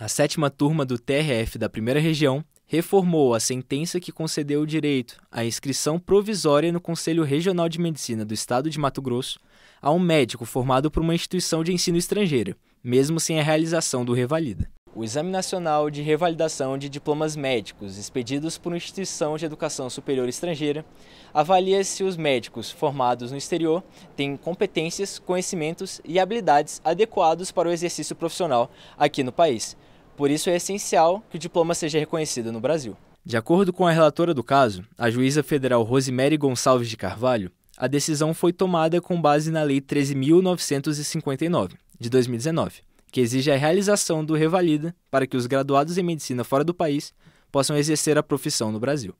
A sétima turma do TRF da primeira região reformou a sentença que concedeu o direito à inscrição provisória no Conselho Regional de Medicina do Estado de Mato Grosso a um médico formado por uma instituição de ensino estrangeira, mesmo sem a realização do revalida. O Exame Nacional de Revalidação de Diplomas Médicos, expedidos por uma instituição de educação superior estrangeira, avalia se os médicos formados no exterior têm competências, conhecimentos e habilidades adequados para o exercício profissional aqui no país. Por isso é essencial que o diploma seja reconhecido no Brasil. De acordo com a relatora do caso, a juíza federal Rosemary Gonçalves de Carvalho, a decisão foi tomada com base na Lei 13.959, de 2019 que exige a realização do Revalida para que os graduados em medicina fora do país possam exercer a profissão no Brasil.